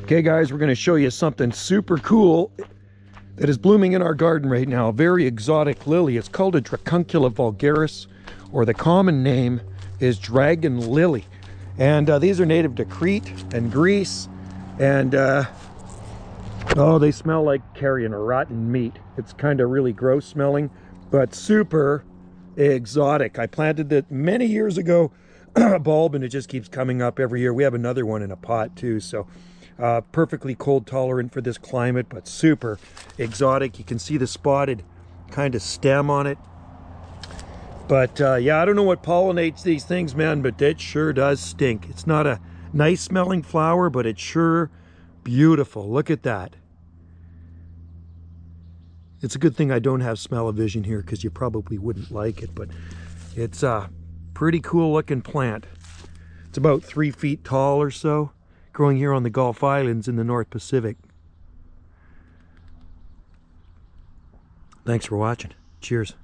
Okay guys, we're going to show you something super cool that is blooming in our garden right now. A very exotic lily. It's called a Dracunculus vulgaris, or the common name is dragon lily. And uh, these are native to Crete and Greece. And uh, oh, they smell like carrion or rotten meat. It's kind of really gross smelling, but super exotic. I planted it many years ago, a bulb, and it just keeps coming up every year. We have another one in a pot too. So uh, perfectly cold tolerant for this climate, but super exotic. You can see the spotted kind of stem on it. But uh, yeah, I don't know what pollinates these things, man, but it sure does stink. It's not a nice smelling flower, but it's sure beautiful. Look at that. It's a good thing I don't have smell-o-vision here because you probably wouldn't like it, but it's a pretty cool looking plant. It's about three feet tall or so growing here on the Gulf Islands in the North Pacific. Thanks for watching. Cheers.